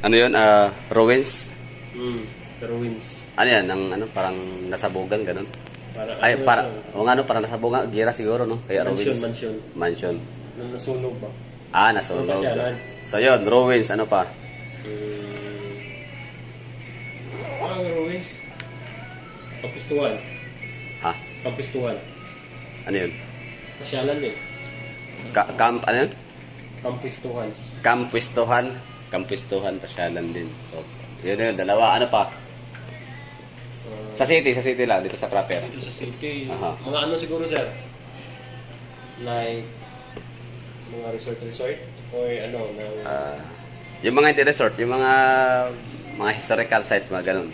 Ano yun? Ah, ruins? Hmm, ruins. Ano yan? Ang, ano, parang nasabugan, ganun? Para, Ay, ano, para, o nga, no, parang nasabugan. Gira siguro, no? Kaya Mansion, ruins. mansion. Mansion. Nung nasunog ba? Ah, nasunog. Ano siya? So yun, ruins. Ano pa? Hmm. Ah, ruins. Kampistuhan. Ha? Kampistuhan. Ano yun? Pasyalan eh. Ka- camp, ano yun? Kampistuhan. Kampwistuhan. Kampwistuhan, pasyalan din. So, yun yun, dalawa. Ano pa? Sa city, sa city lang, dito sa proper. dito sa city. Aha. Mga ano siguro, sir? Like, mga resort-resort? Or ano, ng... Ah, yung mga hindi resort, yung mga mga historical sites, mga ganun.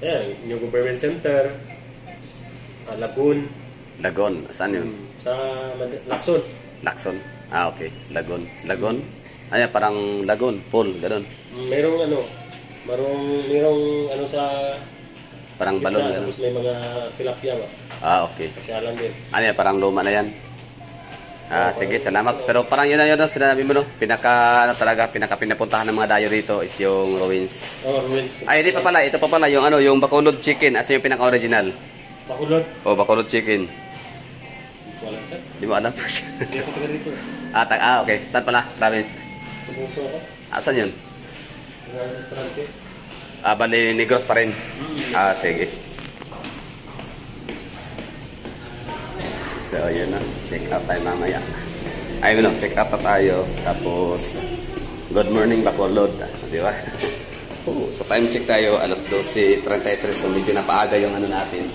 Ayan, yung government center, ah, Lagoon, Lagon, saan yun? hmm, sa Lacson. Lacson. Ah, okay. Lagon. Lagon? Ano yan, parang lagon, pool, ganun. Merong ano, merong, merong ano sa Parang balon, gitna, ganun. tapos may mga tilapia ba? Ah, okay. Pasyalan din. Ano yan, parang luma na yan. Ah, sige, salamat. Pero parang yun na yun, no, sinabi mo, no? Pinaka, ano talaga, pinaka pinapuntahan ng mga dayo dito is yung ruins. Oh, ruins. Ay, hindi pa pala. Ito pa pala, yung ano, yung Bacolod Chicken. As yung pinaka-original. Bakulod. O, Bacolod Chicken. Wala sir. Di mo alam. Hindi ako taga dito. ah, tag- ah, okay. Saan pala? Province. Tumuso ako. Asan yun? Nga sa Strante. Ah, bali, Negros pa rin. Ah, sige. So, yun na. Check out tayo mamaya. Ay, no, check out na tayo. Tapos, good morning, Bacolod. Di ba? Oh, so, time check tayo. Alas 12.33. So, medyo napaaga yung ano natin.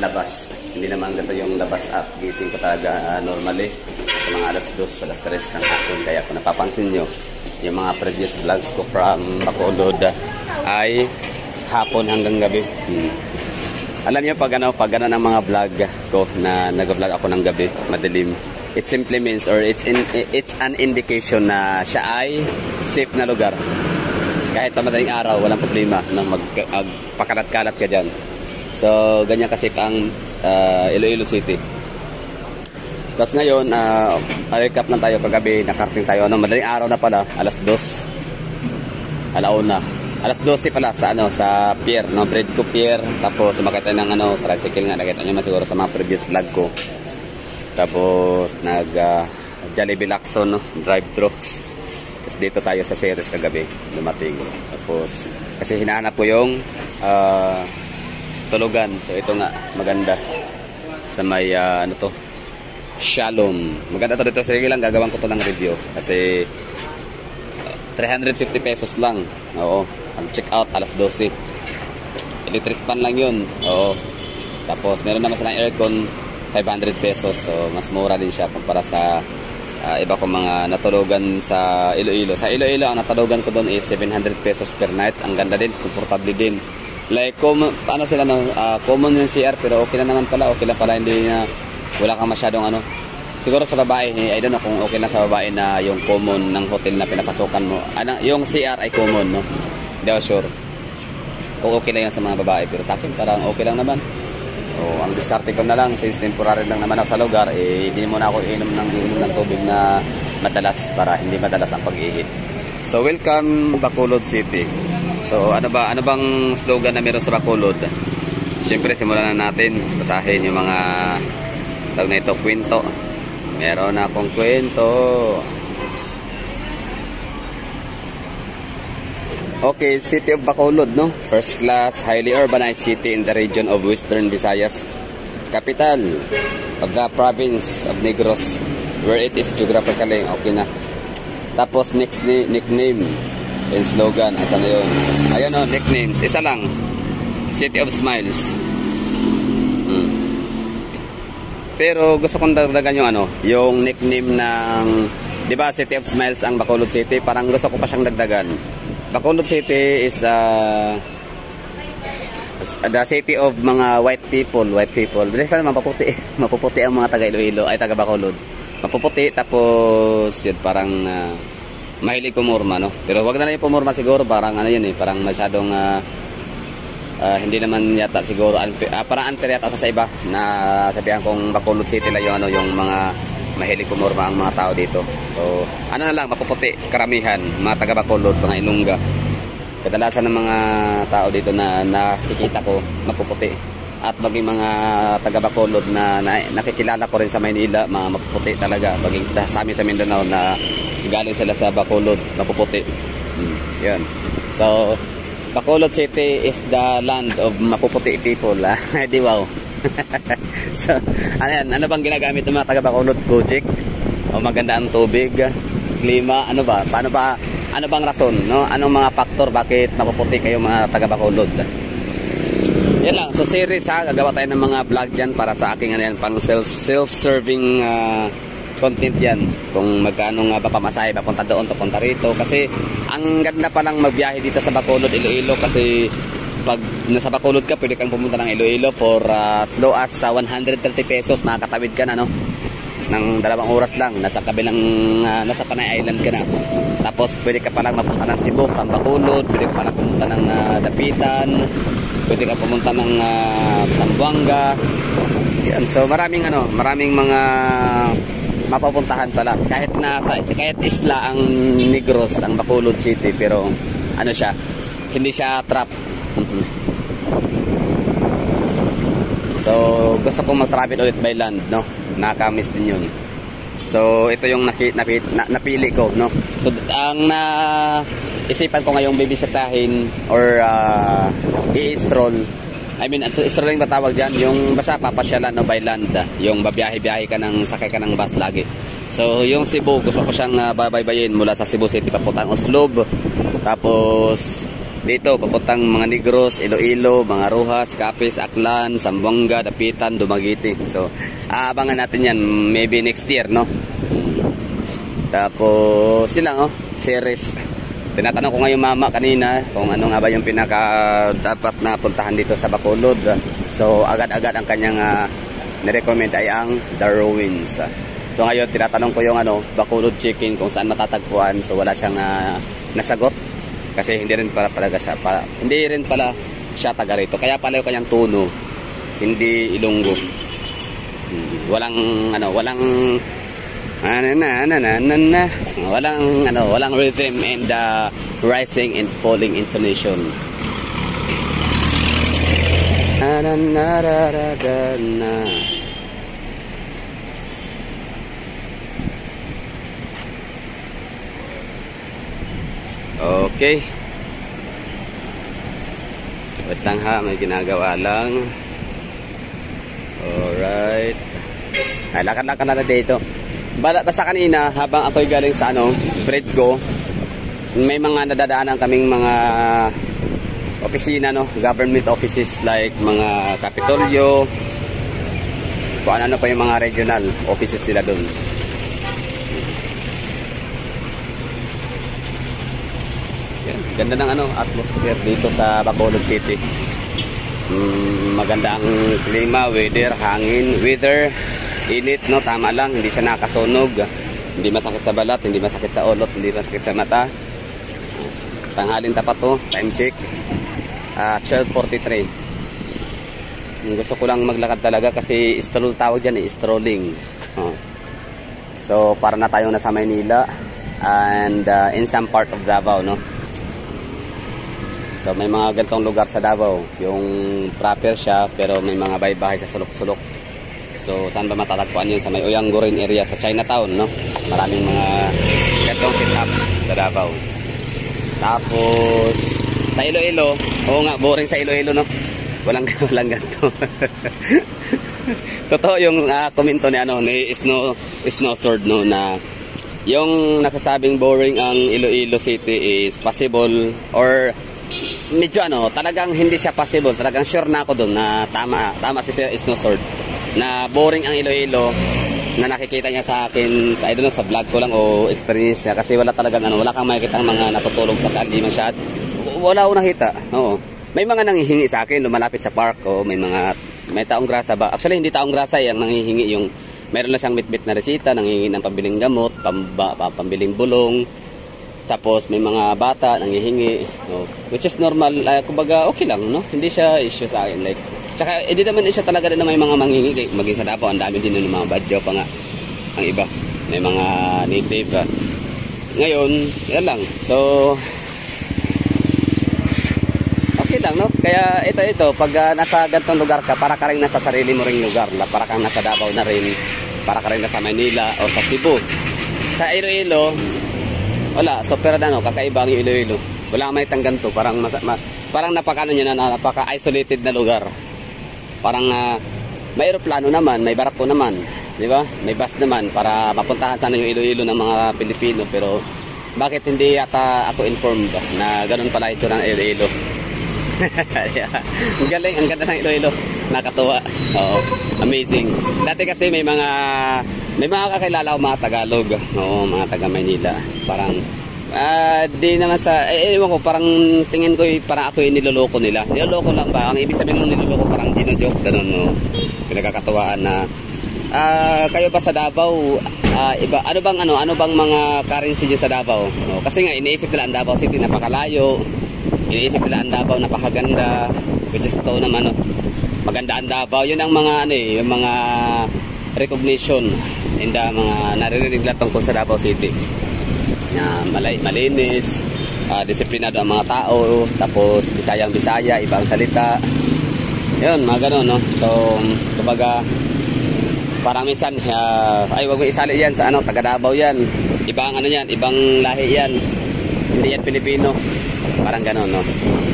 Labas. Hindi naman ganito yung labas at gising ko talaga ah, normally. Sa mga alas 2, alas 3 ng hapon. Kaya kung napapansin nyo, yung mga previous vlogs ko from Bacolod ah, ay hapon hanggang gabi. Hmm. Alam niyo pag ano, pag ano ng mga vlog ko na nag-vlog ako ng gabi, madilim. It simply means or it's in, it's an indication na siya ay safe na lugar. Kahit pa madaling araw, walang problema na magpakalat-kalat ka dyan. So, ganyan kasi ang uh, Iloilo City. Tapos ngayon, uh, recap lang tayo kagabi, nakarting tayo. Ano, madaling araw na pala, alas 2. Alauna. Alas 12 pala sa ano sa pier, no, Bredco Pier. Tapos sumakay tayo ng ano, tricycle nga nakita niyo siguro sa mga previous vlog ko. Tapos nag uh, Jollibee Lacson, no, drive-thru. Tapos dito tayo sa Ceres kagabi, dumating. Tapos kasi hinahanap ko yung uh, tulugan. So ito nga maganda sa may uh, ano to Shalom. Maganda to dito. Sige lang gagawin ko to ng review kasi 350 pesos lang. Oo. Ang check out alas 12. Electric fan lang 'yun. Oo. Tapos meron naman silang aircon 500 pesos. So mas mura din siya kumpara sa uh, iba kong mga natulugan sa Iloilo. Sa Iloilo ang natulugan ko doon is 700 pesos per night. Ang ganda din, komportable din. Like common, ano sila no, uh, common yung CR pero okay na naman pala. Okay lang pala hindi na wala kang masyadong ano Siguro sa babae, eh, I don't know kung okay na sa babae na yung common ng hotel na pinapasukan mo. Ano, yung CR ay common, no? Hindi sure. Kung okay na yan sa mga babae. Pero sa akin, parang okay lang naman. O, ang diskarte ko na lang, since temporary lang naman ako sa lugar, eh, hindi muna ako inom ng, inom ng tubig na madalas para hindi madalas ang pag-ihit. So, welcome Bacolod City. So, ano ba, ano bang slogan na meron sa Bacolod? Siyempre, simulan na natin. Basahin yung mga tawag na ito, kwento. Meron akong kwento. Okay, City of Bacolod, no? First class, highly urbanized city in the region of Western Visayas. Capital of the province of Negros, where it is geographically, okay na. Tapos, next ni nickname and slogan, asa na yun? Ayan o, nicknames. Isa lang. City of Smiles. Hmm. Pero gusto kong dagdagan yung ano, yung nickname ng 'di ba City of Smiles ang Bacolod City, parang gusto ko pa siyang dagdagan. Bacolod City is uh, the city of mga white people, white people. Bilis naman mapuputi, mapuputi ang mga taga Iloilo, ay taga Bacolod. Mapuputi tapos yun parang uh, mahilig pumurma, no? Pero wag na lang yung pumurma siguro, parang ano yun eh, parang masyadong uh, uh, hindi naman yata siguro unfair, uh, parang unfair yata sa iba na sabihan kong Bacolod City lang yung ano yung mga mahilig pumorma ang mga tao dito. So, ano na lang, mapuputi, karamihan, mga taga Bacolod, mga Ilongga. Kadalasan ng mga tao dito na nakikita ko, mapuputi. At maging mga taga Bacolod na, na nakikilala ko rin sa Maynila, mga mapuputi talaga. Maging sa, amin sa Mindanao na galing sila sa Bacolod, mapuputi. Hmm, yun. So, Bacolod City is the land of mapuputi people. Ah. Di wow. so, ano yan? Ano bang ginagamit ng mga taga Bacolod? Gojek? O maganda ang tubig? Klima? Ano ba? Paano ba? Ano bang rason? No? Anong mga factor bakit mapuputi kayo mga taga Bacolod? Yan lang. So series ha. Gagawa tayo ng mga vlog dyan para sa aking ano yan, pang self, self-serving ah, content yan. Kung magkano nga ba pamasahe, papunta doon, papunta rito. Kasi ang ganda pa lang magbiyahe dito sa Bacolod, Iloilo kasi pag nasa Bacolod ka, pwede kang pumunta ng Iloilo for uh, as low as sa 130 pesos, makakatawid ka na, no? ng dalawang oras lang nasa kabilang ah, nasa Panay Island ka na tapos pwede ka palang mapunta ng Cebu from Bacolod pwede ka palang pumunta ng ah, Dapitan pwede ka pumunta ng uh, Zamboanga yan so maraming ano maraming mga mapapuntahan pala kahit nasa kahit isla ang Negros ang Bacolod City pero ano siya hindi siya trap So, gusto kong mag-travel ulit by land, no? Nakamiss din yun. So, ito yung naki, napi, na, napili ko, no? So, ang na isipan ko ngayong bibisitahin or uh, i-stroll. I mean, strolling ba tawag dyan? Yung basta papasyalan no, by land. Yung babiyahe-biyahe ka ng sakay ka ng bus lagi. So, yung Cebu, gusto ko siyang uh, babaybayin mula sa Cebu City papuntang Oslob. Tapos, dito, papuntang mga Negros, Iloilo, mga Rojas, Capiz, Aklan, Zamboanga, Dapitan, Dumaguete. So, aabangan natin yan maybe next year, no? Mm. Tapos, sila, oh, series. Tinatanong ko nga yung mama kanina kung ano nga ba yung pinaka dapat na puntahan dito sa Bacolod. So, agad-agad ang kanyang uh, nirecommend ay ang The Ruins. So, ngayon, tinatanong ko yung ano, Bacolod Chicken kung saan matatagpuan. So, wala siyang uh, nasagot kasi hindi rin pala talaga siya para, hindi rin pala siya taga rito kaya pala yung kanyang tono hindi ilunggo Hmm, walang ano walang ano na na na na na walang ano walang rhythm and uh, rising and falling intonation na na na na na na Okay. Wait lang ha, may ginagawa lang. Alright. Ay, lakad-lakad na na dito. Bala, basta kanina, habang ako'y galing sa ano, bread may mga nadadaanan kaming mga opisina, no? Government offices like mga Capitolio, kung ano, pa yung mga regional offices nila doon. Ganda ng ano, atmosphere dito sa Bacolod City. Mm, maganda ang klima, weather, hangin, weather, init, no, tama lang, hindi siya nakasunog. Hindi masakit sa balat, hindi masakit sa ulot, hindi masakit sa mata. Tanghalin tapat to, time check. Ah, 12.43. Yung Gusto ko lang maglakad talaga kasi stroll tawag dyan eh, strolling. Oh. So, para na tayo nasa Maynila and uh, in some part of Davao, no? So may mga gantong lugar sa Davao, yung proper siya pero may mga bahay-bahay sa sulok-sulok. So saan ba matatagpuan yun? Sa may Uyanggurin area sa Chinatown, no? Maraming mga gantong sit-up sa Davao. Tapos sa Iloilo, oo nga, boring sa Iloilo, no? Walang, walang ganito. Totoo yung uh, komento ni ano ni Snow Snow Sword no na yung nasasabing boring ang Iloilo City is possible or medyo ano, talagang hindi siya possible. Talagang sure na ako doon na tama, tama si Snow Sword. Na boring ang Iloilo na nakikita niya sa akin sa I don't sa vlog ko lang o experience niya kasi wala talagang ano, wala kang makikita ng mga natutulog sa kandi masyad. Wala akong nakita. Oo. May mga nanghihingi sa akin lumalapit sa park o may mga may taong grasa ba? Actually hindi taong grasa yan nanghihingi yung meron na siyang mitbit na resita, nanghihingi ng pambiling gamot, pamba, pambiling bulong, tapos may mga bata nanghihingi. No? Which is normal. Uh, kumbaga, okay lang, no? Hindi siya issue sa akin. Like, tsaka, hindi naman siya talaga rin may mga manghingi. Like, maging sa Davao, ang dami din ng mga badyo pa nga. ang iba. May mga native. ah. Ngayon, yan lang. So, okay lang, no? Kaya ito, ito, pag ah, nasa gantong lugar ka, para ka rin nasa sarili mo ring lugar. La, para kang nasa Davao na rin. Para ka rin nasa Manila o sa Cebu. Sa Iloilo, wala. Super na, no? Kakaiba ang Iloilo. Wala may ganito. Parang, mas, ma, parang napaka, ano niya na, napaka-isolated na lugar. Parang, ah, may aeroplano naman, may barako naman. Di ba? May bus naman para mapuntahan sana yung Iloilo ng mga Pilipino. Pero, bakit hindi yata ako informed na ganun pala ito ng Iloilo? Ang galing, ang ganda ng Iloilo. Nakatuwa. Oo. Amazing. Dati kasi may mga may mga kakilala ko mga Tagalog. Oo, mga taga Maynila. Parang ah di naman sa eh, ewan ko parang tingin ko parang ako yung niloloko nila. Niloloko lang ba? Ang ibig sabihin ng niloloko parang dino-joke ganun no. Pinagkakatuwaan na Ah, kayo ba sa Davao? Ah, iba ano bang ano ano bang mga currency dyan sa Davao? No, kasi nga iniisip nila ang Davao City napakalayo. Iniisip nila ang Davao napakaganda. Which is totoo naman no. Maganda ang Davao. Yun ang mga ano eh, yung mga recognition in the mga naririnig lang tungkol sa Davao City. Na malay, malinis, ah, disiplinado ang mga tao, tapos bisayang bisaya, ibang salita. Yun, mga ganun, no? So, kumbaga, parang minsan ah, ay wag mo isali yan sa ano taga Davao yan. Ibang ano yan ibang lahi yan. Hindi yan Pilipino. Parang gano'n no?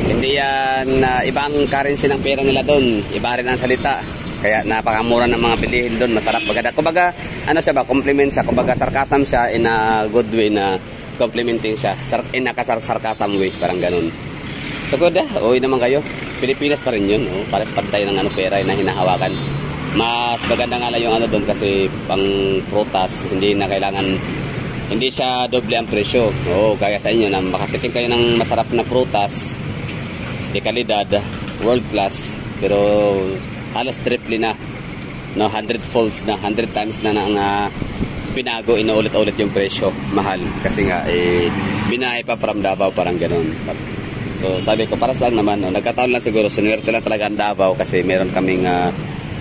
Hindi yan na ibang currency ng pera nila doon iba rin ang salita kaya napakamura ng mga bilihin doon masarap maganda kumbaga ano siya ba compliment siya kumbaga sarcasm siya in a good way na complimenting siya Sar in a kasar sarcasm way parang gano'n Tugod ah, uwi naman kayo. Pilipinas pa rin yun. Oh. Para sa pantay ng ano, pera na hinahawakan. Mas maganda nga lang yung ano doon kasi pang prutas, hindi na kailangan, hindi siya doble ang presyo. Oo, kaya sa inyo na makatikim kayo ng masarap na prutas, de kalidad, world class, pero halos triple na. No, 100 folds na, 100 times na na ang ah, pinago, inuulit-ulit yung presyo. Mahal. Kasi nga, eh, binahay pa from Davao, parang ganun. So sabi ko, para lang naman, no, nagkataon lang siguro, sinuwerte lang talaga ang Davao kasi meron kaming ah,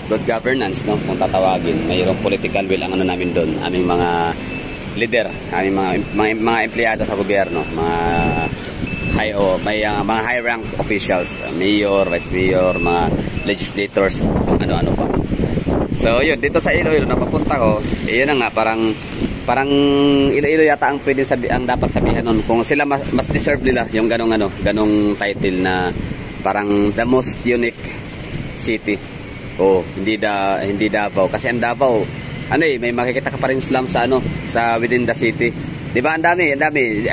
good governance, no, kung tatawagin. Mayroong political will ang ano namin doon, aming mga leader, aming mga, mga, mga empleyado sa gobyerno, mga high o may ah, mga high rank officials, mayor, vice mayor, mga legislators, ano-ano pa. So yun, dito sa Iloilo na papunta ko, yun nga, parang parang Iloilo yata ang pwede sabi ang dapat sabihan nun. Kung sila mas, mas deserve nila yung ganong ano ganong title na parang the most unique city. O hindi da hindi Davao. Kasi ang Davao ano eh may makikita ka pa rin slum sa ano sa within the city. Di ba? Ang dami ang dami.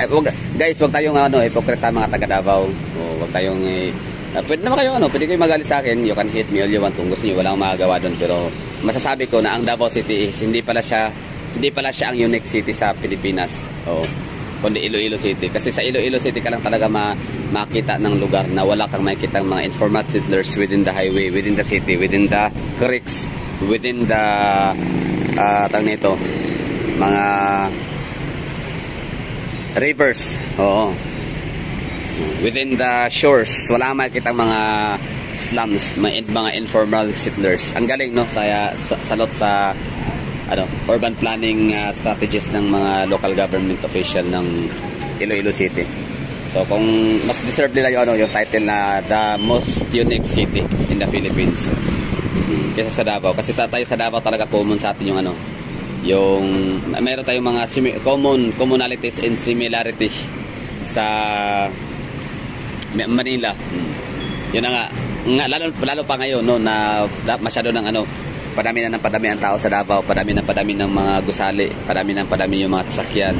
Guys wag tayong ano hipokrita mga taga Davao o wag tayong eh, Ah, pwede naman kayo ano, pwede kayo magalit sa akin. You can hate me all you want kung gusto niyo, wala akong magagawa doon. Pero masasabi ko na ang Davao City is hindi pala siya hindi pala siya ang unique city sa Pilipinas. Oo. Kundi Iloilo City. Kasi sa Iloilo City ka lang talaga ma makita ng lugar na wala kang makita ng mga informal settlers within the highway, within the city, within the creeks, within the uh, tawag nito, mga rivers. Oo within the shores wala kang makikita mga slums mga, mga informal settlers. Ang galing no? Sa, sa salot sa ano urban planning uh, strategies ng mga local government official ng Iloilo City. So kung mas deserve nila yung ano yung title na the most unique city in the Philippines hmm, kaysa sa Davao. Kasi sa tayo sa Davao talaga common sa atin yung ano yung meron tayong mga common commonalities and similarity sa Manila. Yun na nga. nga lalo, lalo pa ngayon no, na masyado ng ano, padami na ng padami ang tao sa Davao, padami ng padami ng mga gusali, padami ng padami yung mga sasakyan.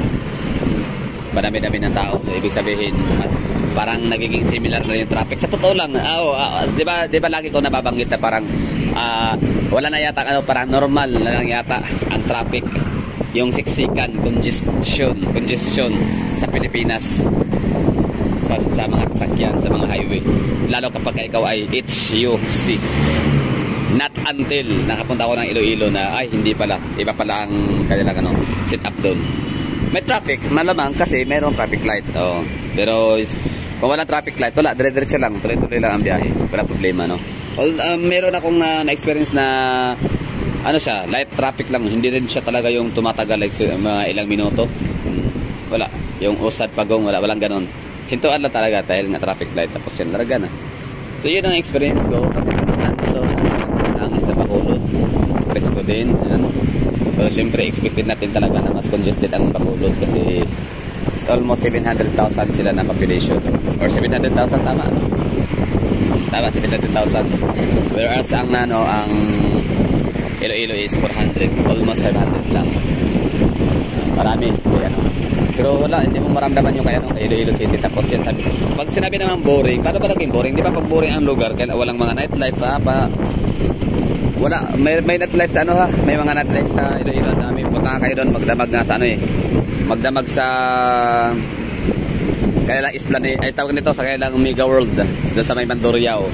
Padami-dami ng tao. So ibig sabihin, mas, parang nagiging similar na yung traffic. Sa totoo lang, ah, oh, ah, 'di ba 'di ba lagi ko nababanggit na parang ah, wala na yata ano, parang normal na lang yata ang traffic yung siksikan, congestion, congestion sa Pilipinas sa, sa mga sasakyan, sa mga highway. Lalo kapag ikaw ay HUC. Not until nakapunta ako ng Iloilo na ay hindi pala, iba pala ang kanilang ano, sit up doon. May traffic, malamang kasi mayroong traffic light. Oh. Pero kung wala traffic light, wala, dire-diretso lang, tuloy-tuloy lang ang biyahe. Wala problema, no? Well, um, meron akong uh, na-experience na ano siya, light traffic lang. Hindi rin siya talaga yung tumatagal like mga ilang minuto. Hmm, wala. Yung usad pagong, wala. Walang ganun. Hintuan lang talaga dahil nga traffic light. Tapos yan, larga na. So yun ang experience ko. Kasi So, ang sa Bacolod. Presko din. Yan. Pero syempre, expected natin talaga na mas congested ang Bacolod kasi almost 700,000 sila na population. Or 700,000 tama. ano? Tama, 700,000. Whereas ang ano, ang Iloilo is 400. Almost 500 lang. Marami. Pero wala, hindi mo maramdaman yung kaya kay Iloilo City. Tapos yan sabi, pag sinabi naman boring, paano ba naging boring? Di ba pag boring ang lugar, kaya walang mga nightlife pa, pa wala, may, may nightlife sa ano ha, may mga nightlife sa Iloilo. Dami, punta kayo doon, magdamag nga sa ano eh. Magdamag sa kaya lang Esplanade, ay tawag nito sa kaya lang Mega World doon sa may Mandurriao.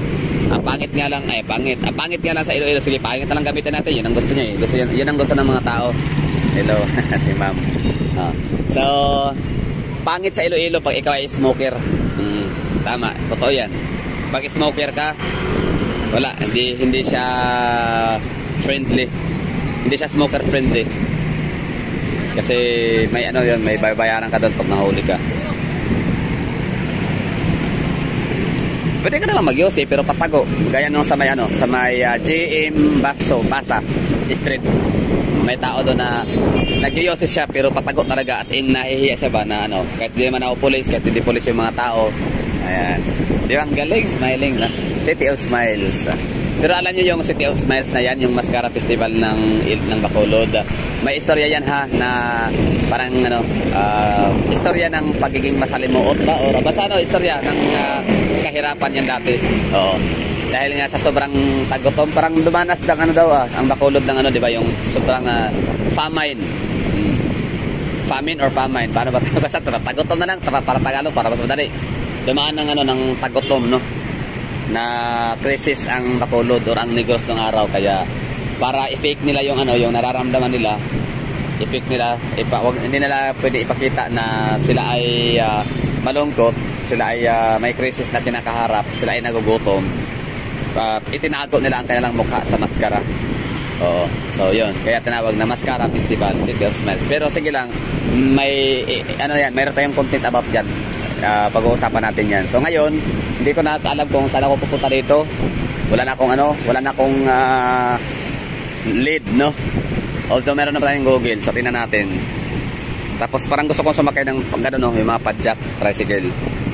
Ang pangit nga lang, ay pangit. Ang pangit nga lang sa Iloilo. Sige, pangit na lang gamitin natin. Yun ang gusto niya eh. Gusto yan, yun ang gusto ng mga tao. Hello, si ma'am. Ah. So, pangit sa Iloilo pag ikaw ay smoker. Hmm, tama, totoo yan. Pag smoker ka, wala, hindi hindi siya friendly. Hindi siya smoker friendly. Kasi may ano yun, may babayaran ka doon pag nahuli ka. Pwede ka naman magyosi pero patago. Gaya nung sa may ano, sa may ah, JM Baso, Basa Street. May tao doon na nagyosi siya pero patago talaga as in nahihiya siya ba na ano, kahit di naman ako police, kahit hindi police yung mga tao. Ayan. Di ba ang galing, smiling na. City of Smiles. Pero alam niyo yung City of Smiles na yan, yung Mascara Festival ng ng Bacolod. May istorya yan ha na parang ano, ah, istorya ng pagiging masalimuot ba o basta ano, istorya ng ah, kahirapan yan dati. Oo. Dahil nga sa sobrang tagutom, parang dumanas ng ano daw ah, ang Bacolod ng ano, 'di ba, yung sobrang ah, famine. Hmm. Famine or famine, paano ba? basta tagutom na lang para, para Tagalog para mas madali. Dumaan ng ano ng tagutom, no? na crisis ang Bacolod or ang Negros ng araw kaya para i-fake nila yung ano yung nararamdaman nila i-fake nila ipa, wag, hindi nila pwede ipakita na sila ay ah, malungkot sila ay ah, may crisis na kinakaharap sila ay nagugutom uh, itinago nila ang kanilang mukha sa maskara Oo. So, yun. Kaya tinawag na Mascara Festival, City of Smiles. Pero sige lang, may, eh, ano yan, mayroon tayong content about dyan. Ah, pag-uusapan natin yan. So, ngayon, hindi ko na alam kung saan ako pupunta dito. Wala na akong ano, wala na akong ah, lead, no? Although meron na pa tayong Google, so tingnan natin. Tapos parang gusto kong sumakay ng pag ano, no, yung mga padjak, tricycle.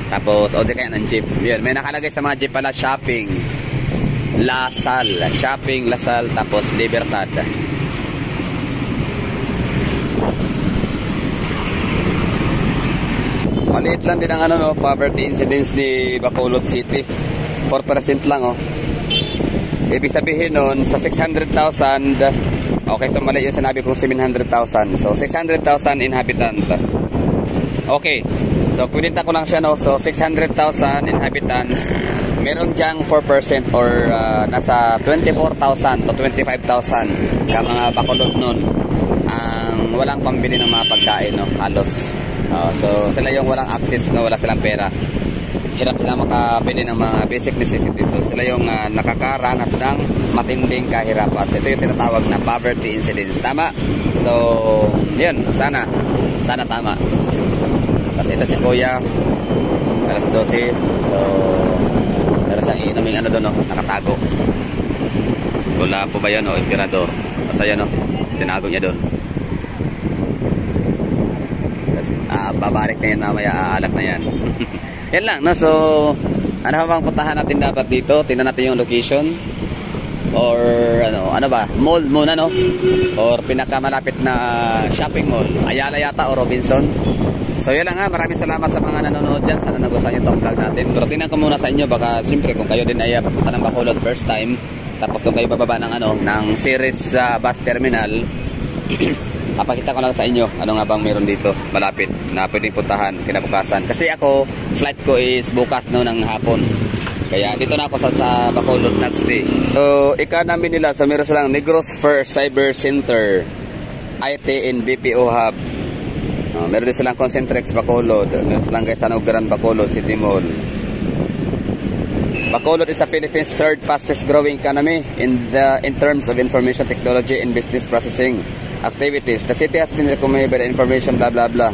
Tapos, o di kaya ng jeep. Yun, may nakalagay sa mga jeep pala, shopping. Lasal, shopping Lasal, tapos Libertad. Maliit lang din ang ano no, poverty incidence ni Bacolod City. 4% lang oh. Ibig sabihin nun, sa 600,000, okay, so mali yung sinabi kong 700,000. So, 600,000 inhabitant. Okay, so pinita ko lang siya, no? So, 600,000 inhabitants, meron diyang 4% or ah, nasa 24,000 to 25,000 ka mga bakulod nun ang walang pambili ng mga pagkain, no? Halos. Ah, so, sila yung walang access, no? Wala silang pera hirap sila makabili ng mga basic necessities. So sila yung ah, nakakaranas ng matinding kahirapan. So ito yung tinatawag na poverty incidence. Tama? So, yun. Sana. Sana tama. Kasi ito si Kuya. Alas 12. So, meron siyang iinuming ano doon, no? nakatago. Wala po ba yun, no? Emperador. Basta yan, no? Tinago niya doon. Kasi, ah, babalik na yan mamaya, aalak na yan. yan lang, no? So, ano ba bang puntahan natin dapat dito? Tingnan natin yung location. Or, ano, ano ba? Mall muna, no? Or pinakamalapit na shopping mall. Ayala yata o Robinson. So, yun lang ha. Maraming salamat sa mga nanonood dyan. Sana nagustuhan nyo itong vlog natin. Pero tingnan ko muna sa inyo. Baka, siyempre, kung kayo din ay ah, papunta ng Bacolod first time, tapos kung kayo bababa ng, ano, ng series sa bus terminal, Papakita ko lang sa inyo ano nga bang meron dito malapit na pwedeng puntahan kinabukasan. Kasi ako, flight ko is bukas no ng hapon. Kaya dito na ako sa, sa Bacolod next day. So, ika namin nila, so meron silang Negros First Cyber Center, IT and BPO Hub. Uh, meron din silang Concentrex Bacolod. Meron silang Gaisano Grand Bacolod City Mall. Bacolod is the Philippines' third fastest growing economy in the in terms of information technology and business processing activities. The city has been recommended information blah blah blah.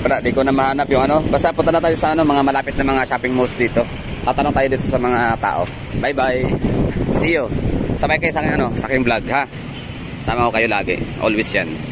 Para di ko na mahanap yung ano. Basta punta na tayo sa ano, mga malapit na mga shopping malls dito. Tatanong tayo dito sa mga tao. Bye bye. See you. Sabay kayo sa aking ano, sa aking vlog ha. Sama ko kayo lagi. Always yan.